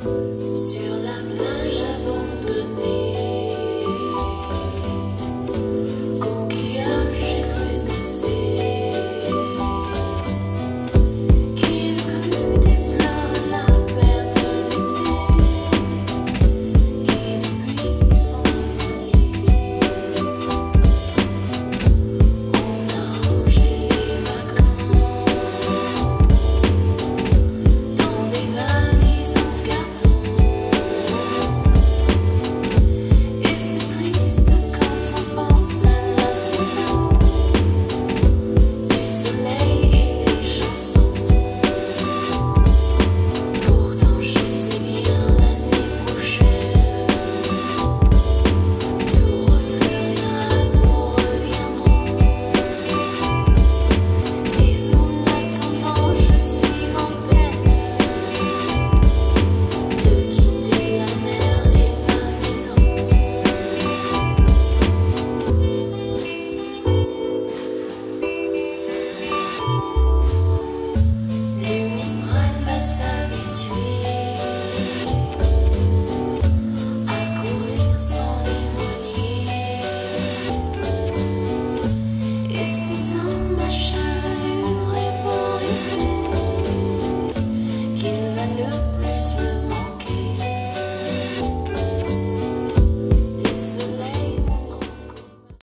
Sur la plage abandonnée.